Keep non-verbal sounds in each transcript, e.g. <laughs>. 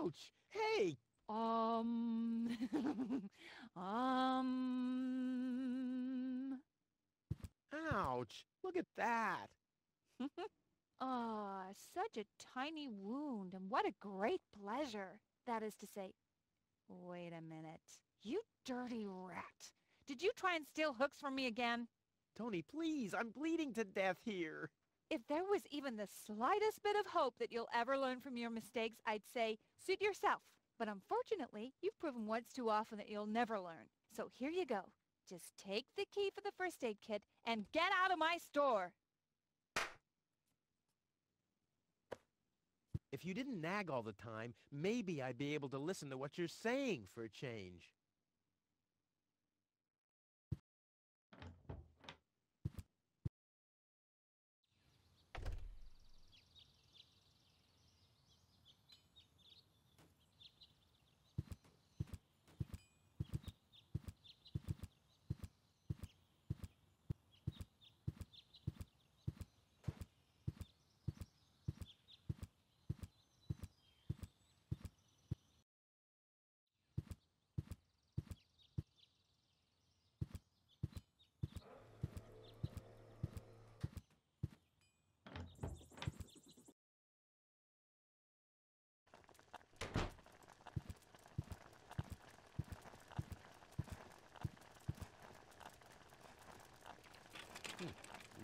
Ouch! Hey! Um. <laughs> um. Ouch! Look at that! <laughs> Ah, such a tiny wound, and what a great pleasure. That is to say, wait a minute. You dirty rat. Did you try and steal hooks from me again? Toni, please, I'm bleeding to death here. If there was even the slightest bit of hope that you'll ever learn from your mistakes, I'd say, suit yourself. But unfortunately, you've proven once too often that you'll never learn. So here you go. Just take the key for the first aid kit and get out of my store. If you didn't nag all the time, maybe I'd be able to listen to what you're saying for a change.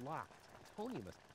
Locked. Toni must